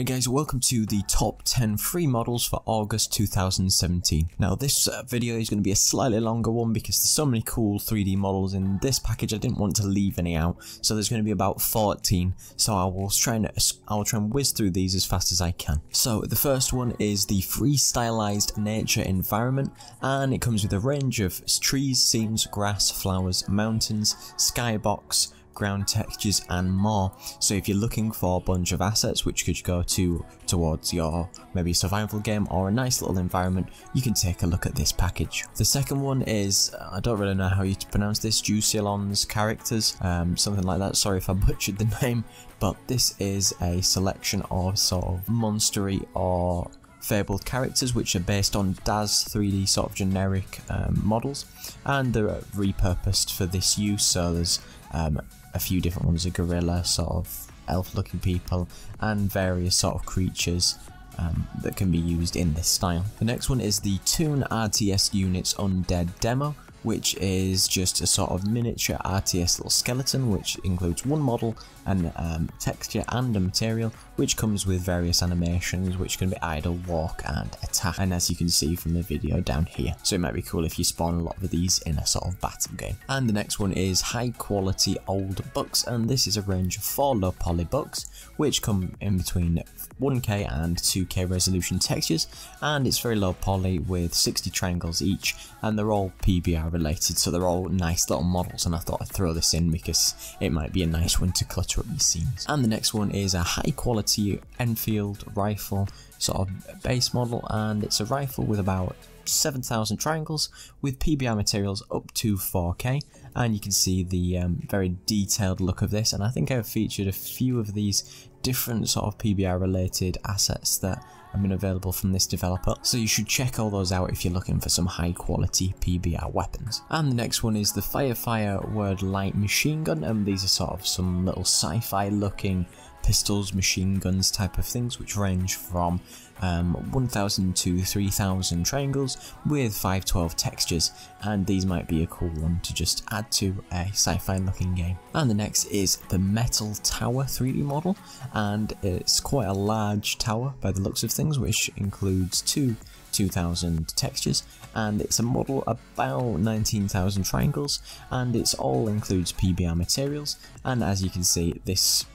Hey guys, welcome to the top 10 free models for August 2017. Now this uh, video is going to be a slightly longer one because there's so many cool 3D models in this package I didn't want to leave any out. So there's going to be about 14, so I will try and I will try and whiz through these as fast as I can. So the first one is the free stylized nature environment and it comes with a range of trees, scenes, grass, flowers, mountains, skybox, ground textures and more. So if you're looking for a bunch of assets which could go to towards your maybe survival game or a nice little environment, you can take a look at this package. The second one is, I don't really know how you pronounce this, Jusilon's characters, um, something like that, sorry if I butchered the name, but this is a selection of sort of monstery or fabled characters which are based on DAZ 3D sort of generic um, models and they're repurposed for this use so there's um, a few different ones, a gorilla, sort of elf looking people, and various sort of creatures um, that can be used in this style. The next one is the Toon RTS Units Undead demo, which is just a sort of miniature RTS little skeleton which includes one model and um, texture and a material which comes with various animations which can be idle, walk and attack and as you can see from the video down here. So it might be cool if you spawn a lot of these in a sort of battle game. And the next one is high quality old books and this is a range of 4 low poly books which come in between 1k and 2k resolution textures and it's very low poly with 60 triangles each and they're all PBR related, so they're all nice little models, and I thought I'd throw this in because it might be a nice one to clutter up your scenes. And the next one is a high quality Enfield rifle, sort of base model, and it's a rifle with about 7,000 triangles with PBR materials up to 4K and you can see the um, very detailed look of this. And I think I've featured a few of these different sort of PBR related assets that have been available from this developer, so you should check all those out if you're looking for some high quality PBR weapons. And the next one is the Firefire Word Light Machine Gun, and these are sort of some little sci-fi looking pistols, machine guns type of things, which range from um, 1000 to 3000 triangles with 512 textures. And these might be a cool one to just add to a sci-fi looking game. And the next is the Metal Tower 3D model. And it's quite a large tower by the looks of things which includes two 2000 textures. And it's a model about 19,000 triangles. And it all includes PBR materials. And as you can see this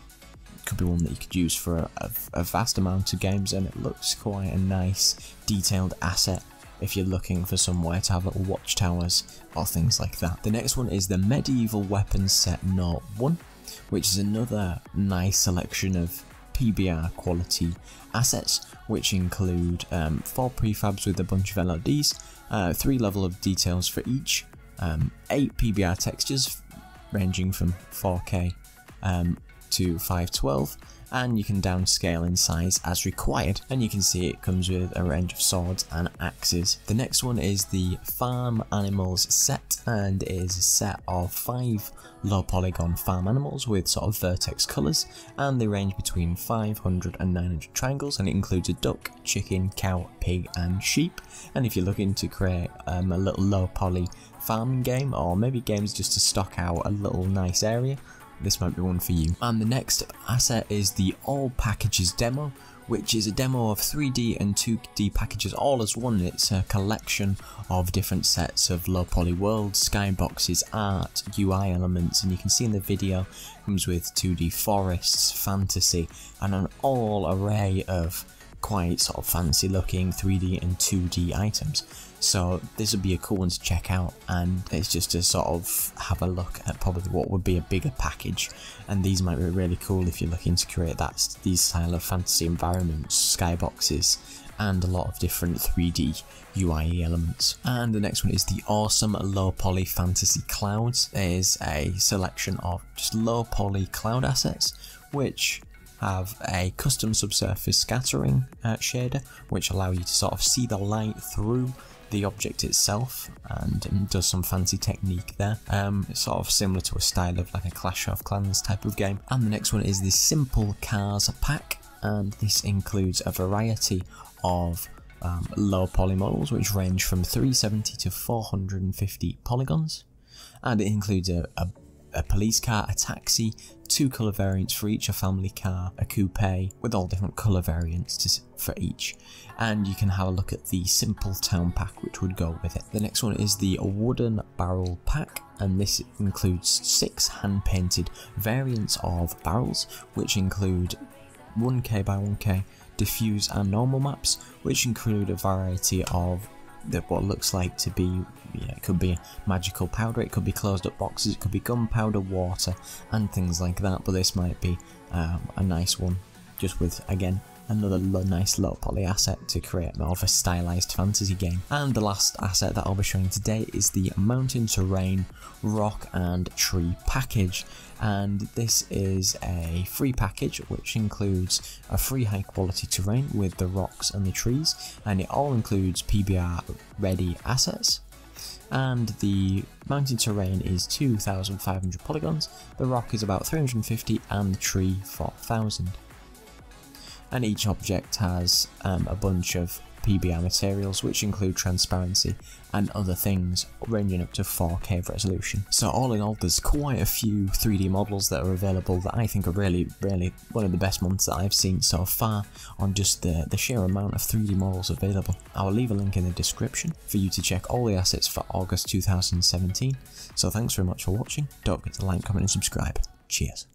could be one that you could use for a, a, vast amount of games and it looks quite a nice detailed asset if you're looking for somewhere to have little watchtowers or things like that. The next one is the Medieval Weapons Set Note 1, which is another nice selection of PBR quality assets, which include um, four prefabs with a bunch of LODs, uh, three level of details for each, um, eight PBR textures ranging from 4K um, to 512 and you can downscale in size as required and you can see it comes with a range of swords and axes. The next one is the farm animals set and is a set of five low polygon farm animals with sort of vertex colours and they range between 500 and 900 triangles and it includes a duck, chicken, cow, pig and sheep and if you're looking to create um, a little low poly farming game or maybe games just to stock out a little nice area this might be one for you. And the next asset is the All Packages demo, which is a demo of 3D and 2D packages all as one. It's a collection of different sets of low poly worlds, skyboxes, art, UI elements, and you can see in the video comes with 2D forests, fantasy, and an all array of quite sort of fancy looking 3D and 2D items. So this would be a cool one to check out and it's just to sort of have a look at probably what would be a bigger package and these might be really cool if you're looking to create that these style of fantasy environments, skyboxes and a lot of different 3D UI elements. And the next one is the awesome low poly fantasy clouds. There's a selection of just low poly cloud assets which have a custom subsurface scattering uh, shader which allow you to sort of see the light through the object itself and, does some fancy technique there. Um, sort of similar to a style of like a Clash of Clans type of game. And the next one is the Simple Cars pack and this includes a variety of um, low poly models which range from 370 to 450 polygons and it includes a, a a police car, a taxi, two colour variants for each, a family car, a coupe, with all different colour variants to, for each. And you can have a look at the simple town pack which would go with it. The next one is the wooden barrel pack and this includes six hand painted variants of barrels which include 1k by 1k, diffuse and normal maps which include a variety of that what looks like to be yeah, it could be magical powder, it could be closed up boxes, it could be gunpowder, water, and things like that. But this might be um, a nice one, just with again another nice low poly asset to create more of a stylized fantasy game. And the last asset that I'll be showing today is the Mountain Terrain Rock and Tree package. And this is a free package which includes a free high quality terrain with the rocks and the trees, and it all includes PBR ready assets and the mountain terrain is 2500 polygons, the rock is about 350 and the tree 4000 and each object has um, a bunch of PBR materials which include transparency and other things ranging up to 4K resolution. So all in all there's quite a few 3D models that are available that I think are really really one of the best ones that I've seen so far on just the, the sheer amount of 3D models available. I'll leave a link in the description for you to check all the assets for August 2017. So thanks very much for watching, don't forget to like, comment and subscribe. Cheers.